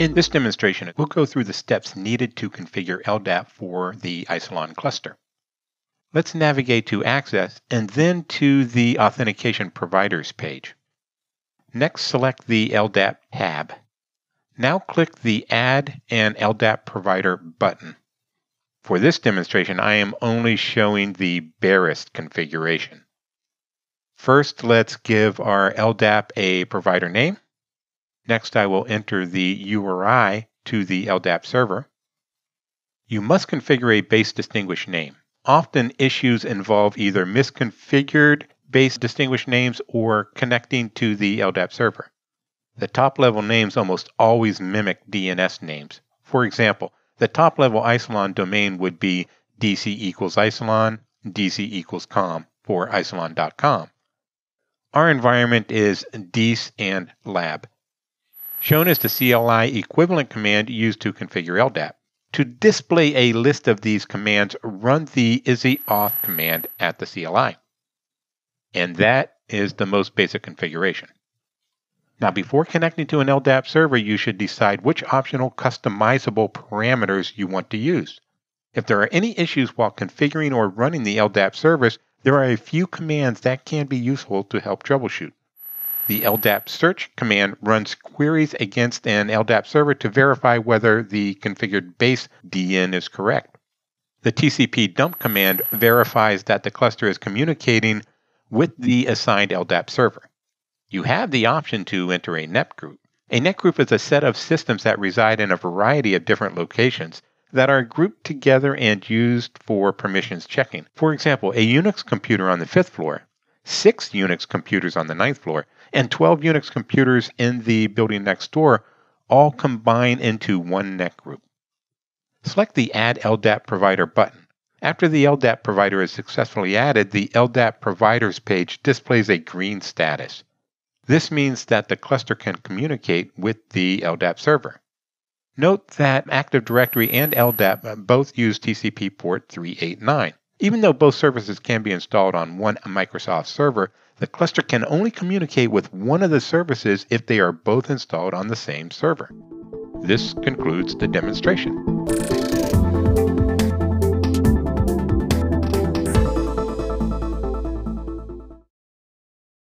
In this demonstration, we'll go through the steps needed to configure LDAP for the Isilon cluster. Let's navigate to Access and then to the Authentication Providers page. Next, select the LDAP tab. Now click the Add an LDAP Provider button. For this demonstration, I am only showing the barest configuration. First, let's give our LDAP a provider name. Next, I will enter the URI to the LDAP server. You must configure a base distinguished name. Often issues involve either misconfigured base distinguished names or connecting to the LDAP server. The top level names almost always mimic DNS names. For example, the top level Isilon domain would be dc equals Isilon, dc equals com for isilon.com. Our environment is dec and lab. Shown is the CLI equivalent command used to configure LDAP. To display a list of these commands, run the isi auth command at the CLI. And that is the most basic configuration. Now, before connecting to an LDAP server, you should decide which optional customizable parameters you want to use. If there are any issues while configuring or running the LDAP service, there are a few commands that can be useful to help troubleshoot. The LDAP search command runs queries against an LDAP server to verify whether the configured base DN is correct. The TCP dump command verifies that the cluster is communicating with the assigned LDAP server. You have the option to enter a net group. A net group is a set of systems that reside in a variety of different locations that are grouped together and used for permissions checking. For example, a Unix computer on the fifth floor, six Unix computers on the ninth floor, and 12 Unix computers in the building next door all combine into one net group. Select the Add LDAP Provider button. After the LDAP provider is successfully added, the LDAP Providers page displays a green status. This means that the cluster can communicate with the LDAP server. Note that Active Directory and LDAP both use TCP port 389. Even though both services can be installed on one Microsoft server, the cluster can only communicate with one of the services if they are both installed on the same server. This concludes the demonstration.